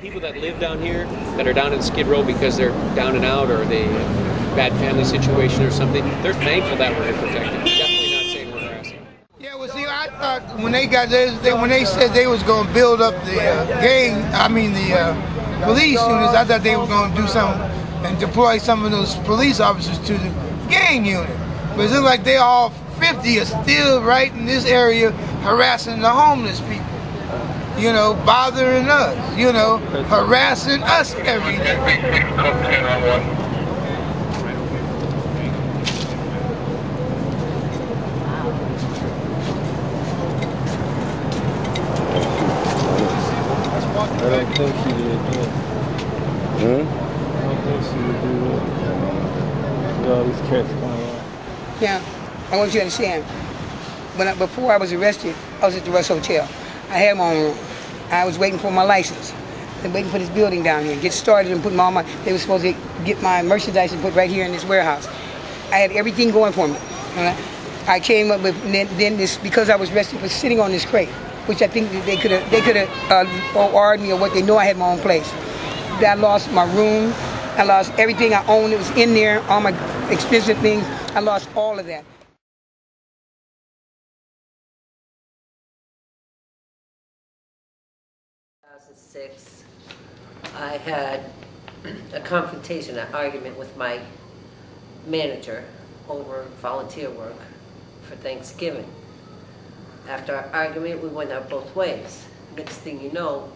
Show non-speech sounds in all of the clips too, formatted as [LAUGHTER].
people that live down here that are down in Skid Row because they're down and out or they bad family situation or something, they're thankful that we're protected. Definitely not saying we're harassing. Yeah, well, see, I thought when they got this, they, when they said they was going to build up the uh, gang, I mean the uh, police units, I thought they were going to do something and deploy some of those police officers to the gang unit. But it looks like they all 50 are still right in this area harassing the homeless people. You know, bothering us. You know, harassing us every day. I don't think she did that. Hmm? I don't think she would do that. With all these cats coming I want you to understand. When I, before I was arrested, I was at the Russ Hotel. I had my own room. I was waiting for my license. And waiting for this building down here. Get started and put my all my. They were supposed to get my merchandise and put right here in this warehouse. I had everything going for me. I, came up with then, this because I was arrested for sitting on this crate, which I think they could have they could have uh, OR'd me or what. They know I had my own place. I lost my room. I lost everything I owned. It was in there. All my expensive things. I lost all of that. I had a confrontation, an argument with my manager over volunteer work for Thanksgiving. After our argument, we went out both ways. Next thing you know,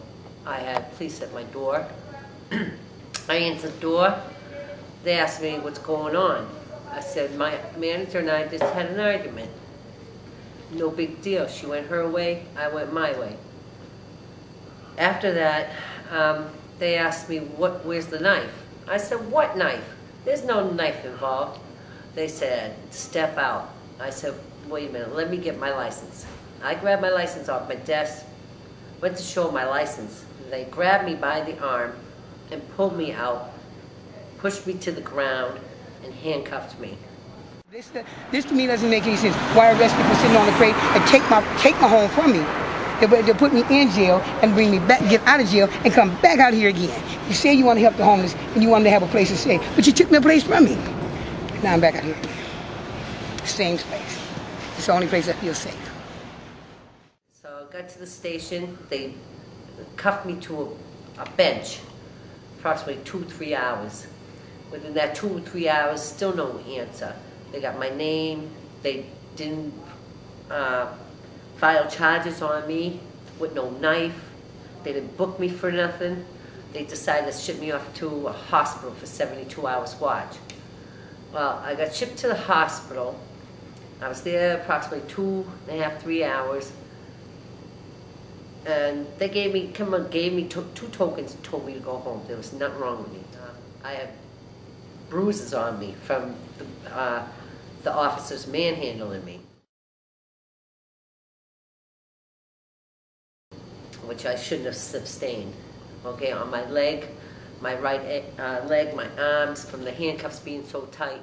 I had police at my door. [CLEARS THROAT] I answered the door. They asked me what's going on. I said, my manager and I just had an argument. No big deal. She went her way, I went my way. After that, um, they asked me, what, where's the knife? I said, what knife? There's no knife involved. They said, step out. I said, wait a minute, let me get my license. I grabbed my license off my desk, went to show my license. They grabbed me by the arm and pulled me out, pushed me to the ground, and handcuffed me. This, this to me doesn't make any sense. Why arrest me for sitting on the crate and take my take my home from me? They, they put me in jail and bring me back, get out of jail, and come back out here again. You say you want to help the homeless and you want them to have a place to stay, but you took my place from me. Now I'm back out here again. Same place. It's the only place I feel safe. So I got to the station. They cuffed me to a, a bench, approximately two, three hours. Within that two or three hours, still no answer. They got my name. They didn't uh, file charges on me with no knife. They didn't book me for nothing. They decided to ship me off to a hospital for 72 hours watch. Well, I got shipped to the hospital. I was there approximately two and a half, three hours. And they gave me, come on, gave me two tokens and told me to go home. There was nothing wrong with me. Uh, I had bruises on me from the, uh, the officers manhandling me. Which I shouldn't have sustained. Okay, on my leg, my right uh, leg, my arms, from the handcuffs being so tight.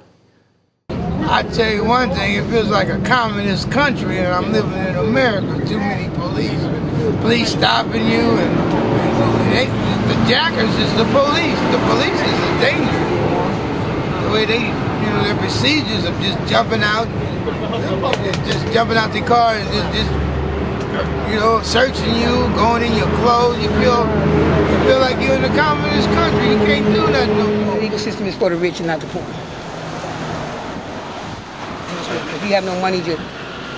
I tell you one thing, it feels like a communist country and I'm living in America. Too many police. Police stopping you and, they, the jackers is the police. The police is a danger. The way they, you know, their procedures of just jumping out, just jumping out the car and just, just you know, searching you, going in your clothes. You feel, you feel like you're in a communist country. You can't do that no more. The legal system is for the rich and not the poor. If you have no money to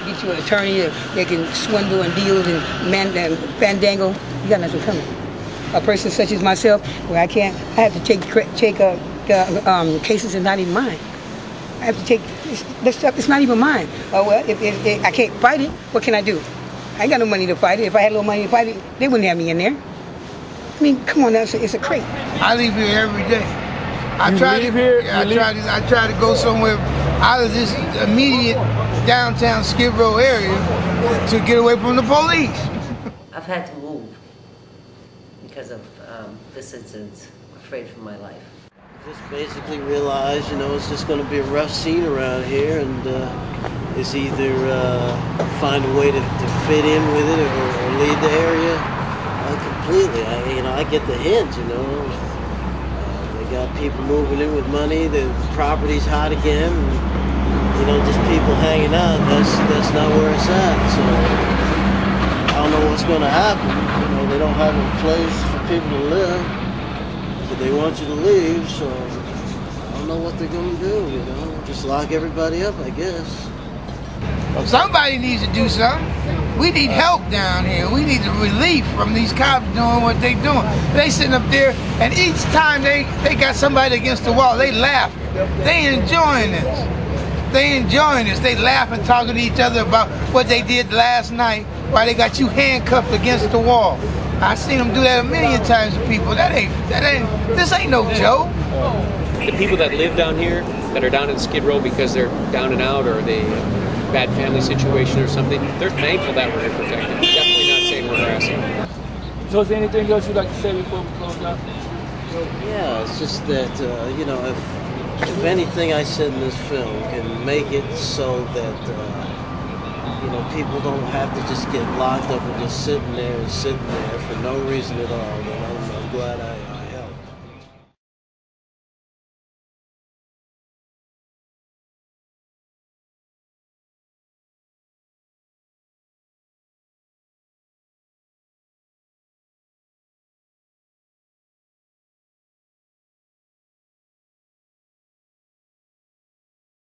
get you an attorney that can swindle and deal and, man, and fandangle, you got nothing coming. A person such as myself, where I can't, I have to take take uh, uh, um, cases that's not even mine. I have to take this stuff. It's not even mine. Oh well, if, if, if I can't fight it, what can I do? I ain't got no money to fight it. If I had a little money to fight it, they wouldn't have me in there. I mean, come on, that's a, it's a crate. I leave here every day. I You try leave to, here? yeah, I You try to, I try to go somewhere out of this immediate downtown Skid Row area to get away from the police. I've had to move because of um, this incident. Afraid for my life. Just basically realize, you know, it's just going to be a rough scene around here, and uh, it's either uh, find a way to, to fit in with it or, or leave the area uh, completely. I, you know, I get the hint. You know, uh, they got people moving in with money. The property's hot again. And, you know, just people hanging out. That's that's not where it's at. So I don't know what's going to happen. You know, they don't have a place for people to live, but they want you to leave. So I don't know what they're going to do. You know, just lock everybody up, I guess. Somebody needs to do something. We need help down here. We need relief from these cops doing what they're doing. They sitting up there, and each time they, they got somebody against the wall, they laugh. They enjoying this. They enjoying this. They laughing, talking to each other about what they did last night while they got you handcuffed against the wall. I seen them do that a million times to people. That ain't that ain't this ain't no joke. The people that live down here, that are down in Skid Row because they're down and out or they bad family situation or something, they're thankful that we're here protected. Definitely not saying we're harassing. So is there anything else you'd like to say before we close out? Yeah, it's just that uh, you know, if if anything I said in this film can make it so that uh, you know people don't have to just get locked up and just sitting there and sitting there for no reason at all, then I'm, I'm glad I. Uh,